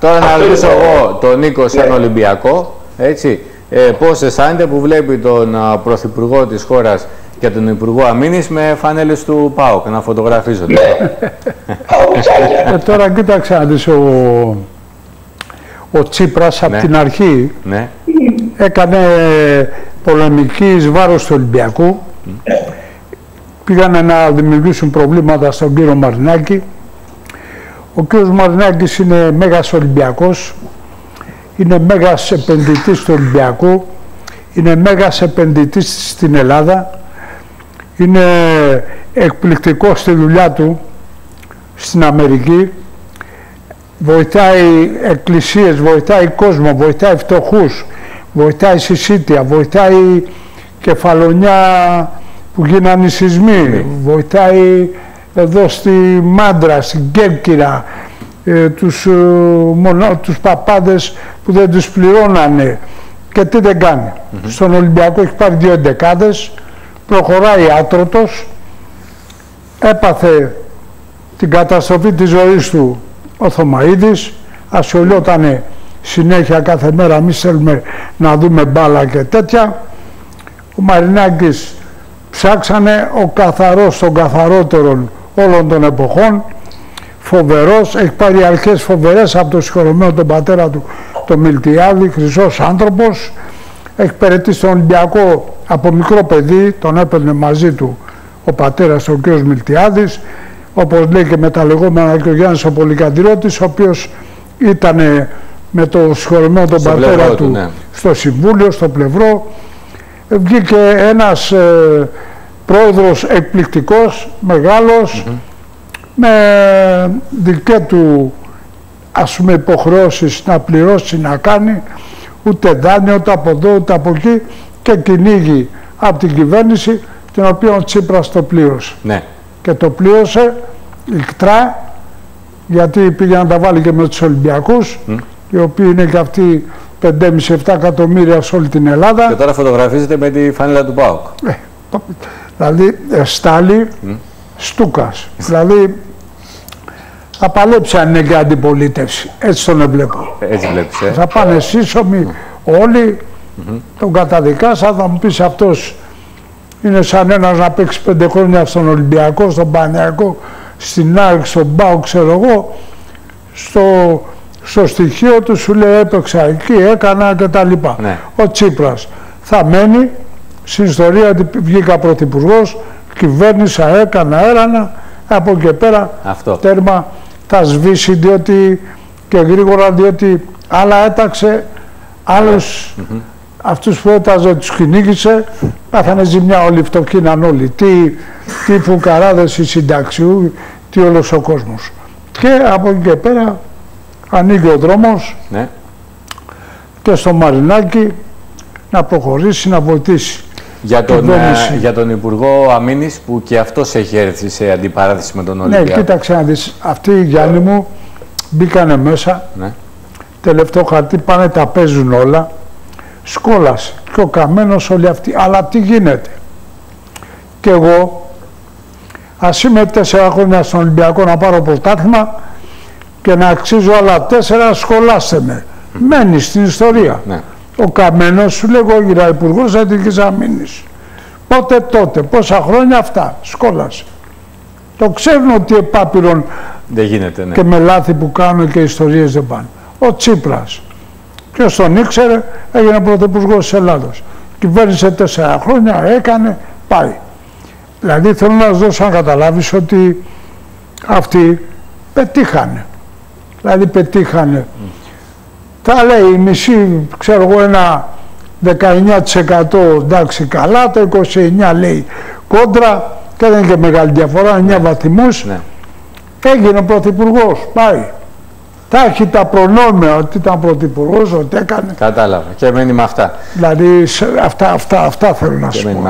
Τώρα να ρωτήσω εγώ τον Νίκο σαν Ολυμπιακό, έτσι, ε, πώς αισθάνεται που βλέπει τον α, Πρωθυπουργό της χώρας και τον Υπουργό Αμήνης με φανέλες του ΠΑΟΚ να φωτογραφίζονται; Ε, τώρα κοίταξε να δεις, ο, ο Τσίπρας από Ναι. την αρχή ναι, έκανε πολεμική εις βάρος του Ολυμπιακού. Πήγανε να δημιουργήσουν προβλήματα στον κύριο Μαρινάκη. Ο κύριος Μαρινάκης είναι μέγας Ολυμπιακός, είναι μέγας επενδυτής του Ολυμπιακού, είναι μέγας επενδυτής στην Ελλάδα, είναι εκπληκτικός στη δουλειά του στην Αμερική, βοηθάει εκκλησίες, βοηθάει κόσμο, βοηθάει φτωχούς, βοηθάει συσίτια, βοηθάει κεφαλονιά που γίνανε οι σεισμοί, βοηθάει εδώ στη Μάντρα, στην Κέρκυρα, ε, τους, ε, μονο, τους παπάδες που δεν τους πληρώνανε και τι δεν κάνει. Στον Ολυμπιακό έχει πάρει δύο εντεκάδες, προχωράει άτρωτος, έπαθε την καταστροφή της ζωής του ο Θωμαίδης, ασχολιόταν συνέχεια κάθε μέρα, εμεί θέλουμε να δούμε μπάλα και τέτοια. Ο Μαρινάκης ψάξανε ο καθαρός των καθαρότερων όλων των εποχών, φοβερός, έχει πάρει αρχές φοβερές από το συγχωρεμένο τον πατέρα του, τον Μιλτιάδη, χρυσός άνθρωπος, έχει περαιτήσει τον Ολυμπιακό από μικρό παιδί, τον έπαιρνε μαζί του ο πατέρας ο κ. Μιλτιάδης, όπως λέει και με τα λεγόμενα και ο Γιάννης ο Πολυκαντηρώτης, ο οποίος ήταν με το συγχωρεμένο τον Στο πατέρα πλευρό του, του, ναι. στο Συμβούλιο, στο πλευρό. Ε, Βγήκε ένας ε, πρόεδρος εκπληκτικός, μεγάλος, με δικές του ας πούμε υποχρεώσεις να πληρώσει, να κάνει, ούτε δάνειο, ούτε από εδώ, ούτε από εκεί και κυνήγει από την κυβέρνηση την οποία ο Τσίπρας το πλήρωσε. ναι. Και το πλήρωσε ικτρά γιατί πήγε να τα βάλει και με τους Ολυμπιακούς οι οποίοι είναι και αυτοί 5,5-7 εκατομμύρια σε όλη την Ελλάδα. Και τώρα φωτογραφίζεται με τη φανέλα του ΠΑΟΚ. Ε, δηλαδή ε, στάλει στούκας. Δηλαδή θα παλέψει αν είναι και αντιπολίτευση. Έτσι τον βλέπω. Έτσι βλέπεις, ε. Θα πάνε σύσσωμοι όλοι, τον καταδικάσα, θα μου πεις αυτός είναι σαν ένας να παίξει πέντε χρόνια στον Ολυμπιακό, στον Πανιακό, στην ΑΕΚ, στον Μπάου, ξέρω εγώ, στο, στο στοιχείο του σου λέει έπαιξα εκεί, έκανα και τα λοιπά. Ναι. Ο Τσίπρας θα μένει στην ιστορία ότι βγήκα πρωθυπουργός, κυβέρνησα, έκανα, έρανα, από εκεί και πέρα Αυτό. τέρμα θα σβήσει διότι και γρήγορα διότι άλλα έταξε, άλλους αυτούς που έταζε τους κυνήγησε, πάθανε ζημιά όλοι, φτωχήναν όλοι. Τι, τι φουκαράδες οι συνταξιού, τι όλος ο κόσμος. Και από εκεί και πέρα ανοίγει ο δρόμος Ναι. και στο Μαρινάκι να προχωρήσει, να βοηθήσει. Για τον, Κυβέρνηση. ε, για τον Υπουργό Αμήνης που και αυτός έχει έρθει σε αντιπαράθεση με τον Ναι, Ολυμπιακό. κοίταξε να δεις, αυτοί οι Γιάννη μου μπήκανε μέσα, Ναι. τελευταίο χαρτί πάνε τα παίζουν όλα, σκόλασε και ο καμένος όλοι αυτοί, αλλά τι γίνεται. Και εγώ, ας είμαι τέσσερα χρόνια στον Ολυμπιακό να πάρω πρωτάθλημα και να αξίζω άλλα τέσσερα, σχολάστε με. Μένει στην ιστορία. Ναι. Ο Καμένος σου λέει εγώ γυρά υπουργός Εθνικής Αμήνης. Πότε τότε, πόσα χρόνια αυτά, σκόλασε. Το ξέρουν ότι επάπειρον Δεν γίνεται, ναι. και με λάθη που κάνουν και ιστορίες δεν πάνε. Ο Τσίπρας. Ποιος τον ήξερε, έγινε πρωθυπουργός της Ελλάδος. Κυβέρνησε τέσσερα χρόνια, έκανε, πάει. Δηλαδή θέλω να σου δώσω να καταλάβεις ότι αυτοί πετύχανε. Δηλαδή πετύχανε. Θα λέει η μισή, ξέρω εγώ ένα 19% εντάξει καλά, το 29% λέει κόντρα και δεν είναι και μεγάλη διαφορά, 9 βαθμούς. Ναι. Έγινε πρωθυπουργός, πάει. Τα έχει τα προνόμια ότι ήταν πρωθυπουργός, ότι έκανε. Κατάλαβα. Και μένει με αυτά. Δηλαδή σε- αυτά, αυτά, αυτά θέλω να Και σου μένει πω. με